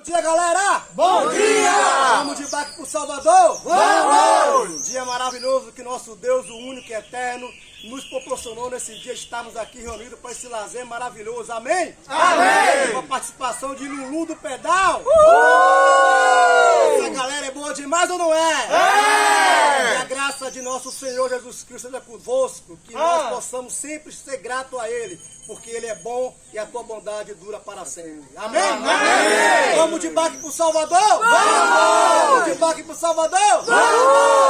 Bom dia, galera! Bom dia! Vamos de baque pro Salvador? Vamos! Dia maravilhoso que nosso Deus, o único e eterno, nos proporcionou nesse dia estarmos aqui reunidos para esse lazer maravilhoso. Amém? Amém! Com a participação de Lulu do Pedal. Essa galera é boa demais ou não é? É! Que a graça de nosso Senhor Jesus Cristo seja convosco, que Ah. nós possamos sempre ser gratos a Ele, porque Ele é bom e a tua bondade dura para sempre. Amém? Amém! Vamos de baque pro Salvador? Vamos! Vamos de baque pro Salvador? Vamos!